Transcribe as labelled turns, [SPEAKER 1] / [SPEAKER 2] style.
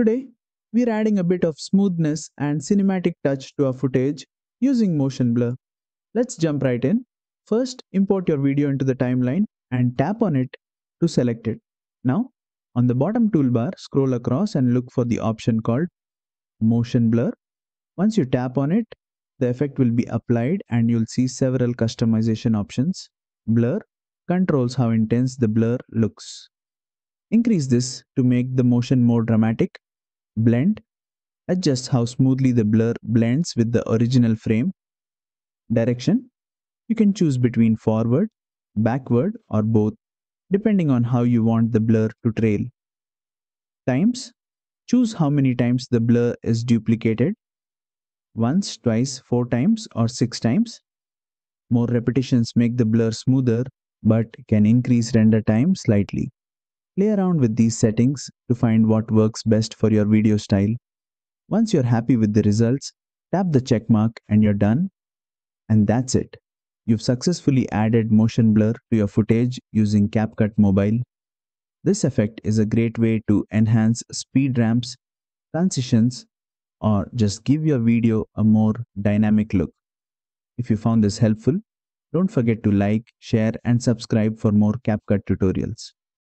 [SPEAKER 1] Today, we're adding a bit of smoothness and cinematic touch to our footage using motion blur. Let's jump right in. First, import your video into the timeline and tap on it to select it. Now, on the bottom toolbar, scroll across and look for the option called Motion Blur. Once you tap on it, the effect will be applied and you'll see several customization options. Blur controls how intense the blur looks. Increase this to make the motion more dramatic. Blend adjusts how smoothly the blur blends with the original frame. Direction you can choose between forward, backward, or both, depending on how you want the blur to trail. Times choose how many times the blur is duplicated once, twice, four times, or six times. More repetitions make the blur smoother but can increase render time slightly. Play around with these settings to find what works best for your video style. Once you're happy with the results, tap the check mark and you're done. And that's it. You've successfully added motion blur to your footage using CapCut Mobile. This effect is a great way to enhance speed ramps, transitions, or just give your video a more dynamic look. If you found this helpful, don't forget to like, share, and subscribe for more CapCut tutorials.